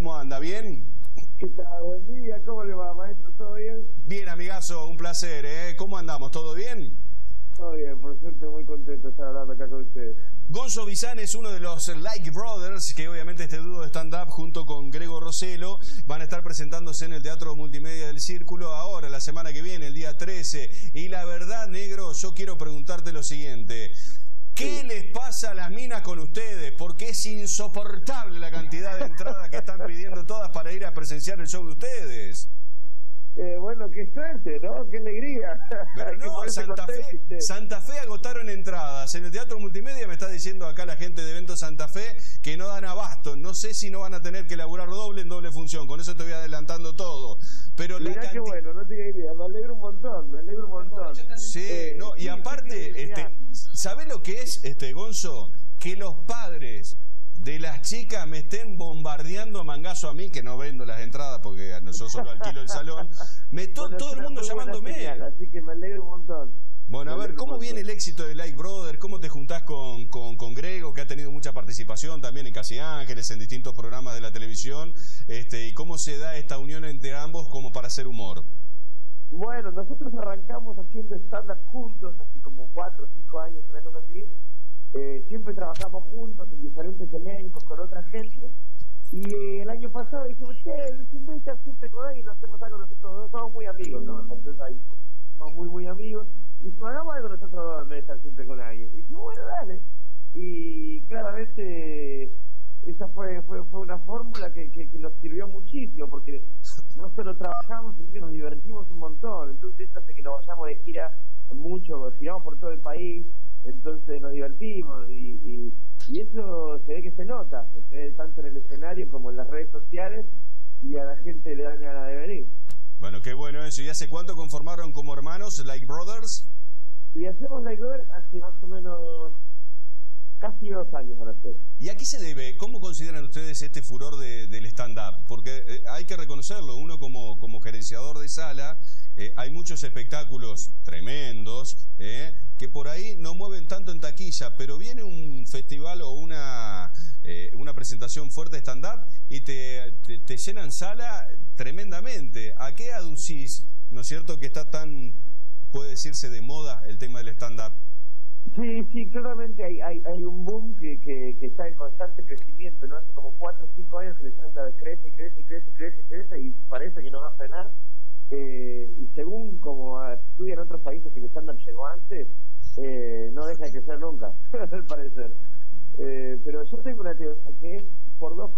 ¿Cómo anda? ¿Bien? ¿Qué tal? Buen día, ¿cómo le va, maestro? ¿Todo bien? Bien, amigazo, un placer, ¿eh? ¿Cómo andamos? ¿Todo bien? Todo bien, por suerte muy contento de estar hablando acá con ustedes. Gonzo Bizán es uno de los Like Brothers, que obviamente este dúo de stand-up junto con Grego Roselo van a estar presentándose en el Teatro Multimedia del Círculo ahora, la semana que viene, el día 13. Y la verdad, negro, yo quiero preguntarte lo siguiente. ¿Qué les pasa a las minas con ustedes? Porque es insoportable la cantidad de entradas que están pidiendo todas para ir a presenciar el show de ustedes. Eh, bueno, qué suerte, ¿no? Qué alegría. Pero no, Santa Fe, Santa Fe agotaron entradas. En el Teatro Multimedia me está diciendo acá la gente de Evento Santa Fe que no dan abasto. No sé si no van a tener que laburar doble en doble función. Con eso te voy adelantando todo. Pero Mirá la qué bueno, no tenía idea. Me alegro un montón, me alegro un montón. Sí, Eh, no, y aparte, este, ¿sabés lo que es, este Gonzo? Que los padres de las chicas me estén bombardeando a mangazo a mí, que no vendo las entradas porque yo solo alquilo el salón. Me, to- Bueno, todo el mundo llamándome. señal, así que me alegro un montón. Bueno, a ver, ¿cómo viene el éxito de Like Brother? ¿Cómo te juntás con, con, con Grego, que ha tenido mucha participación también en Casi Ángeles, en distintos programas de la televisión? Este, ¿Y cómo se da esta unión entre ambos como para hacer humor? Bueno, nosotros arrancamos haciendo stand-up juntos, así como cuatro o cinco años, una cosa así. Eh, siempre trabajamos juntos en diferentes elencos con otra gente. Y eh, el año pasado dijimos, che, ¿y si invitas siempre con alguien nos hacemos algo nosotros dos? Somos muy amigos, ¿no? Entonces ahí somos muy, muy amigos. Y si hagamos algo nosotros dos en vez de estar siempre con alguien. Y dijimos, bueno, dale. Y claramente esa fue, fue, fue una fórmula que, que, que nos sirvió muchísimo, porque no solo trabajamos, sino que nos divertimos un montón. Entonces, hace que nos vayamos de gira mucho, giramos por todo el país, entonces nos divertimos. Y, y, y eso se ve que se nota, se ve tanto en el escenario como en las redes sociales, y a la gente le dan ganas de venir. Bueno, qué bueno eso. ¿Y hace cuánto conformaron como hermanos, Like Brothers? Y hacemos la Brother hace más o menos casi dos años ahora hacer. ¿Y a qué se debe? ¿Cómo consideran ustedes este furor de- del stand-up? Porque eh, hay que reconocerlo, uno como, como gerenciador de sala, eh, hay muchos espectáculos tremendos eh, que por ahí no mueven tanto en taquilla, pero viene un festival o una, eh, una presentación fuerte de stand-up y te, te, te llenan sala tremendamente. ¿A qué aducís, no es cierto, que está tan, puede decirse, de moda el tema del stand-up? Sí, sí, claramente hay, hay, hay un boom que, que, que está en constante crecimiento, ¿no? Hace como 4 o 5 años que estándar crece, crece, crece, crece, crece y parece que no va a frenar. Eh, y según como ah, se estudia en otros países que el estándar llegó antes, eh, no deja de crecer nunca, al parecer. Eh, pero yo tengo una teoría que es por dos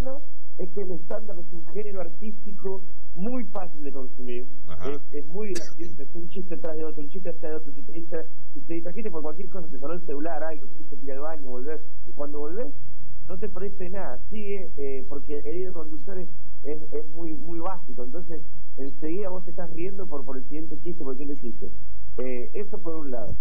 Uno, es que el estándar es un género artístico muy fácil de consumir. Es, es muy gracioso, es un chiste tras de otro, un chiste tras de otro. Si te, si te distrajiste por cualquier cosa, te sonó el celular, algo, que ir al baño, volver. Y cuando volvés, no te parece nada, sigue, eh, porque el hilo conductor es, es, es muy muy básico. Entonces, enseguida vos te estás riendo por, por el siguiente chiste, por el siguiente chiste. Eh, eso por un lado.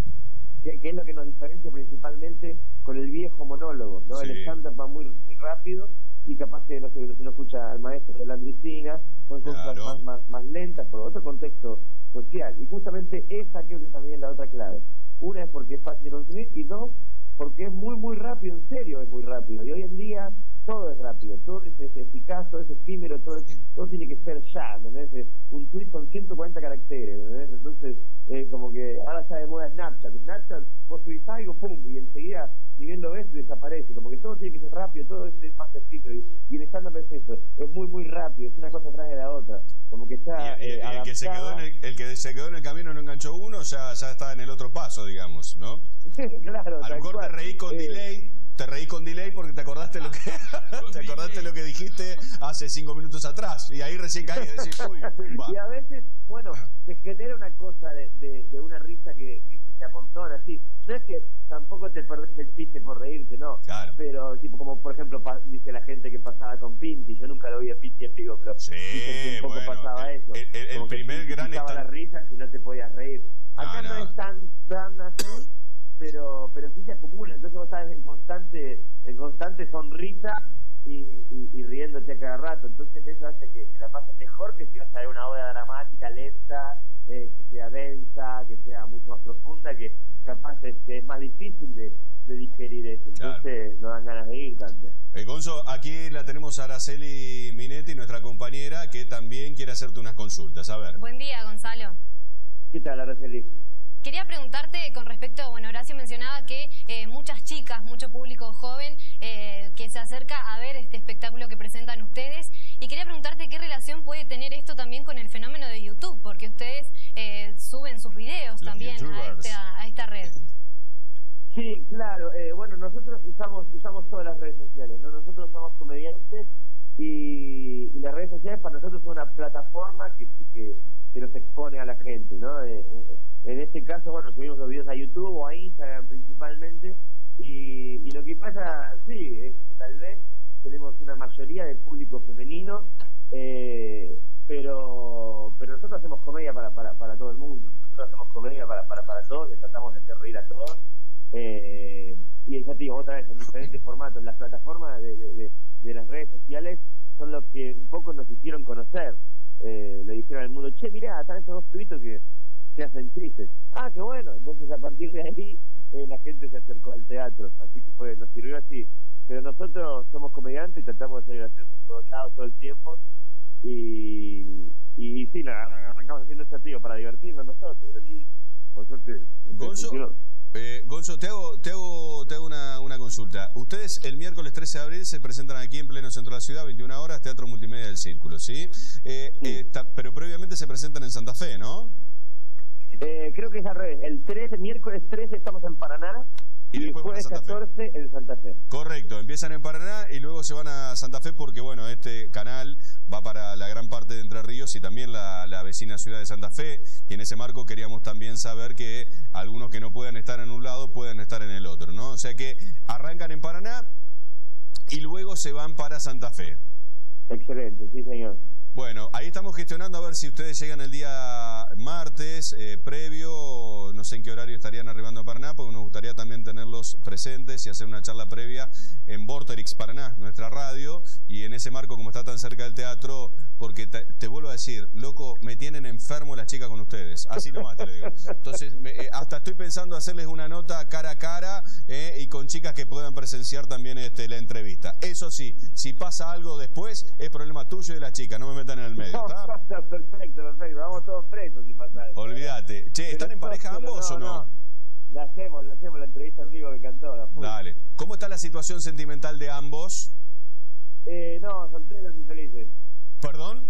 Que, que es lo que nos diferencia principalmente con el viejo monólogo, ¿no? El estándar va muy, muy rápido y capaz que no sé, si no escucha al maestro de la medicina, son cosas Claro. más, más, más lentas por otro contexto social. Y justamente esa creo que también es la otra clave. Una es porque es fácil de consumir y dos, porque es muy, muy rápido, en serio es muy rápido. Y hoy en día todo es rápido, todo es, es eficaz, todo es efímero, todo, es- todo tiene que ser ya. Eh, Un tweet con 140 caracteres, ¿entendés? Entonces, eh, como que ahora está de moda Snapchat. Snapchat, vos subís algo, pum, y enseguida, ni bien lo ves, desaparece. Como que todo tiene que ser rápido, todo es, es más efímero. Y, el stand-up es eso, es muy, muy rápido, es una cosa atrás de la otra. Como que está. Y, y- eh, y el, que se quedó en el, el que se quedó en el camino no enganchó uno, ya, ya está en el otro paso, digamos, ¿no? claro, A lo mejor te reí con Eh, delay, te reí con delay porque te acordaste lo que te acordaste lo que dijiste hace cinco minutos atrás y ahí recién caí y decís, uy, pumba. Y a veces, bueno, se genera una cosa de, de, de una risa que, que, que se amontona así. No es que tampoco te perdés el chiste por reírte, no. Claro. Pero, tipo, como por ejemplo, pa- dice la gente que pasaba con Pinti. Yo nunca lo vi a Pinti en vivo, pero Sí, dicen que un poco bueno, pasaba el- eso. el- el- el primer gran quitaba stand- las risas y no te podías reír. Acá Ah, no, no. es tan, tan así, pero, pero sí se acumula. Entonces vos estás en constante, en constante sonrisa y, y, riéndote a cada rato. Entonces eso hace que, la pases mejor que si vas a ver una obra dramática, lenta, eh, que sea densa, que sea mucho más profunda, que capaz este, es más difícil de, digerir eso. Entonces no dan ganas de ir tanto. Eh, Gonzo, aquí la tenemos a Araceli Minetti, nuestra compañera, que también quiere hacerte unas consultas. A ver. Buen día, Gonzalo. ¿Qué tal, Araceli? Quería preguntarte con respecto, bueno, Horacio mencionaba que eh, muchas chicas, mucho público joven eh, que se acerca a ver este espectáculo que presentan ustedes y quería preguntarte qué relación puede tener esto también con el fenómeno de YouTube, porque ustedes eh, suben sus videos también a esta, a esta, red. Sí, claro. bueno, nosotros usamos usamos todas las redes sociales, ¿no? Nosotros somos comediantes y, las redes sociales para nosotros son una plataforma que, que, que nos expone a la gente, ¿no? En este caso, bueno, subimos los videos a YouTube o a Instagram principalmente. Y, y lo que pasa, sí, es que tal vez tenemos una mayoría del público femenino, eh, pero pero nosotros hacemos comedia para, para, para todo el mundo. Nosotros hacemos comedia para, para, para todos y tratamos de hacer reír a todos. Eh, y ya te digo, otra vez, en diferentes formatos. Las plataformas de, de, de, las redes sociales son los que un poco nos hicieron conocer. Eh, le dijeron al mundo, che, mirá, están estos dos tuitos que se hacen tristes. Ah, qué bueno. Entonces a partir de ahí eh, la gente se acercó al teatro. Así que fue, nos sirvió así. Pero nosotros somos comediantes y tratamos de ser graciosos todos lados todo el tiempo. Y, y sí, la arrancamos haciendo este tío para divertirnos nosotros. Y por suerte, Gonzo, eh, Gonzo, te hago, te hago, te hago una, una, consulta. Ustedes el miércoles 13 de abril se presentan aquí en pleno centro de la ciudad, 21 horas, Teatro Multimedia del Círculo, ¿sí? Eh, eh, pero previamente se presentan en Santa Fe, ¿no? Eh, creo que es al revés. El 13, miércoles 13 estamos en Paraná y, el jueves 14 en Santa Fe. Correcto, empiezan en Paraná y luego se van a Santa Fe porque, bueno, este canal va para la gran parte de Entre Ríos y también la, la vecina ciudad de Santa Fe. Y en ese marco queríamos también saber que algunos que no puedan estar en un lado pueden estar en el otro, ¿no? O sea que arrancan en Paraná y luego se van para Santa Fe. Excelente, sí, señor. Bueno, ahí estamos gestionando a ver si ustedes llegan el día martes, eh, previo, no sé en qué horario estarían arribando a Paraná, porque nos gustaría también tenerlos presentes y hacer una charla previa en Vorterix Paraná, nuestra radio, y en ese marco, como está tan cerca del teatro, porque te, vuelvo a decir, loco, me tienen enfermo las chicas con ustedes, así nomás te lo digo. Entonces, eh, hasta estoy pensando hacerles una nota cara a cara eh, y con chicas que puedan presenciar también este, la entrevista. Eso sí, si pasa algo después, es problema tuyo y de la chica, no me en el medio. ¿está? perfecto, perfecto. Vamos todos presos sin pasar. Olvídate. Che, ¿están en pareja ambos o no? La hacemos, la hacemos, la entrevista en vivo me encantó. Dale. ¿Cómo está la situación sentimental de ambos? Eh, no, solteros y felices. ¿Perdón?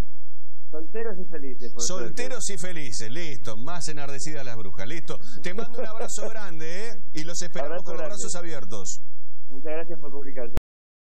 Solteros y felices. Solteros y felices, listo. Más enardecidas las brujas, listo. Te mando un abrazo grande, ¿eh? Y los esperamos con los brazos abiertos. Muchas gracias por comunicarse.